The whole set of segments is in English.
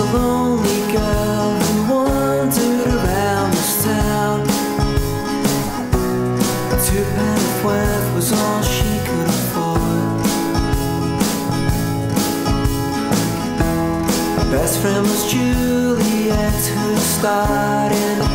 a lonely girl who wandered around this town. Two pound of worth was all she could afford. Her best friend was Juliet, who starred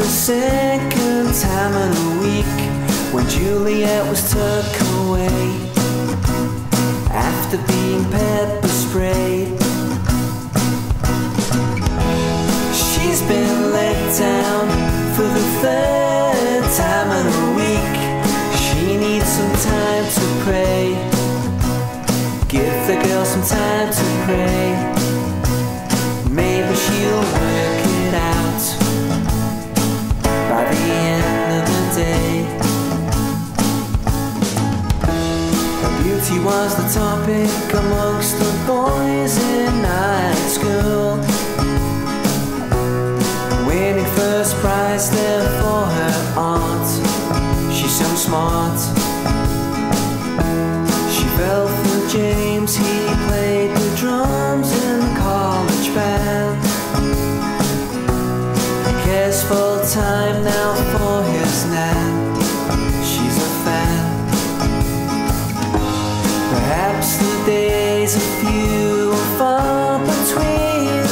the second time in a week when Juliet was took away after being pepper sprayed. She's been let down for the third time in a week. She needs some time to pray. Give the girl some time to pray. Beauty was the topic amongst the boys in night school winning first prize there for her aunt. She's so smart. She fell for James, he played the drums in the college band. He cares full time are few and between.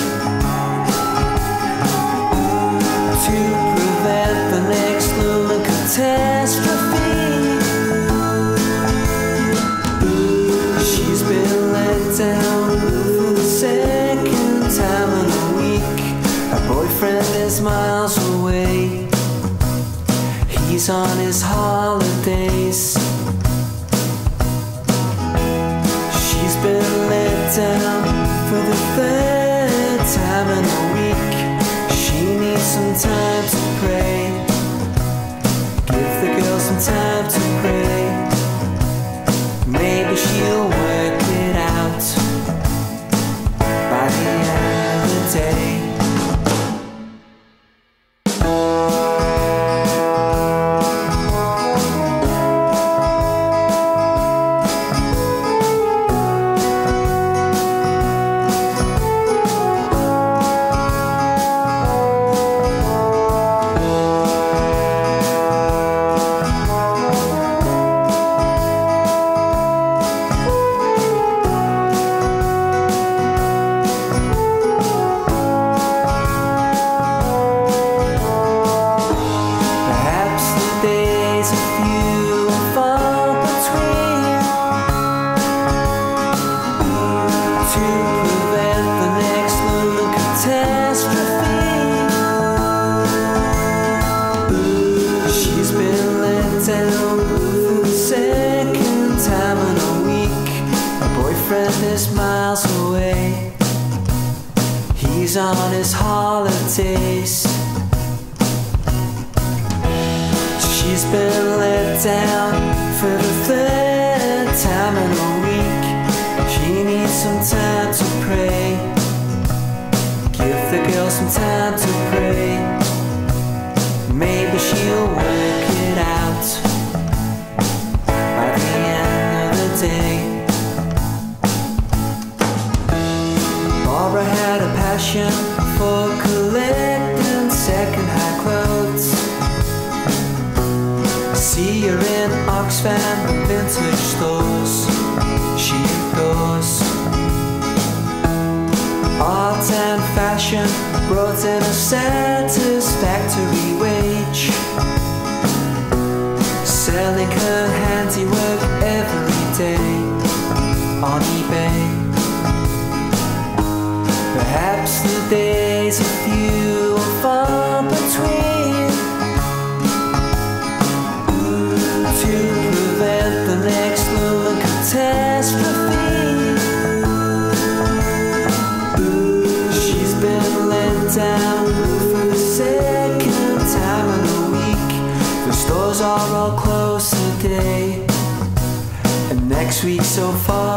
to prevent the next looming catastrophe. She's been let down for the second time in a week. Her boyfriend is miles away. He's on his holidays. Down for the third Her boyfriend is miles away. He's on his holidays. She's been let down for the third time in a week. She needs some time to pray. Give the girl some time to pray. Maybe she'll for collecting second-hand clothes. See her in Oxfam vintage stores. She goes. Art and fashion brought in a satisfactory wage. Selling her handiwork every day on eBay. days with you far between. To prevent the next little catastrophe. She's been let down for the second time in week. The stores are all closed today, and next week so far.